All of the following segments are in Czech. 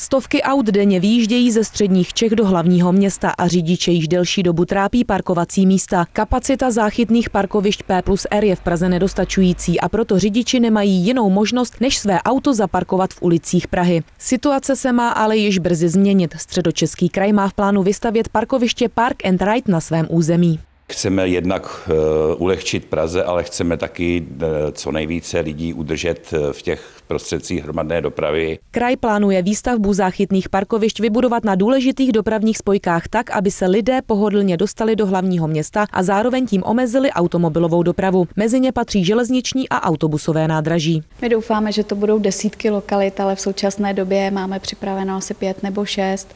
Stovky aut denně výjíždějí ze středních Čech do hlavního města a řidiče již delší dobu trápí parkovací místa. Kapacita záchytných parkovišť P plus R je v Praze nedostačující a proto řidiči nemají jinou možnost, než své auto zaparkovat v ulicích Prahy. Situace se má ale již brzy změnit. Středočeský kraj má v plánu vystavět parkoviště Park and Ride na svém území. Chceme jednak eh, ulehčit Praze, ale chceme taky eh, co nejvíce lidí udržet eh, v těch prostředcích hromadné dopravy. Kraj plánuje výstavbu záchytných parkovišť vybudovat na důležitých dopravních spojkách tak, aby se lidé pohodlně dostali do hlavního města a zároveň tím omezili automobilovou dopravu. Mezi ně patří železniční a autobusové nádraží. My doufáme, že to budou desítky lokalit, ale v současné době máme připraveno asi pět nebo šest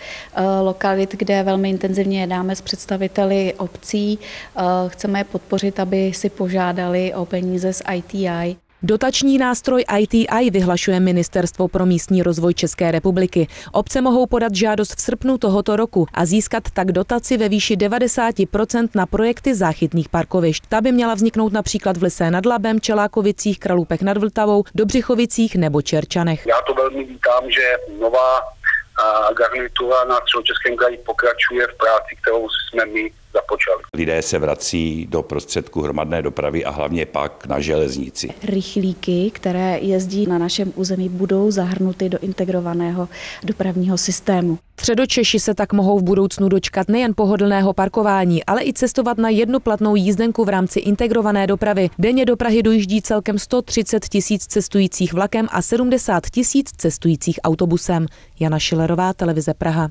lokalit, kde velmi intenzivně jednáme s představiteli obcí. Chceme je podpořit, aby si požádali o peníze z ITI. Dotační nástroj ITI vyhlašuje Ministerstvo pro místní rozvoj České republiky. Obce mohou podat žádost v srpnu tohoto roku a získat tak dotaci ve výši 90% na projekty záchytných parkovišť. Ta by měla vzniknout například v Lise nad Labem, Čelákovicích, Kralupech nad Vltavou, Dobřichovicích nebo Čerčanech. Já to velmi vítám, že nová garnitura na Českém kraji pokračuje v práci, kterou jsme my započali. Lidé se vrací do prostředku hromadné dopravy a hlavně pak na železnici. Rychlíky, které jezdí na našem území, budou zahrnuty do integrovaného dopravního systému. Středočeši se tak mohou v budoucnu dočkat nejen pohodlného parkování, ale i cestovat na jednu platnou jízdenku v rámci integrované dopravy. Denně do Prahy dojíždí celkem 130 tisíc cestujících vlakem a 70 tisíc cestujících autobusem. Jana Šilerová, televize Praha.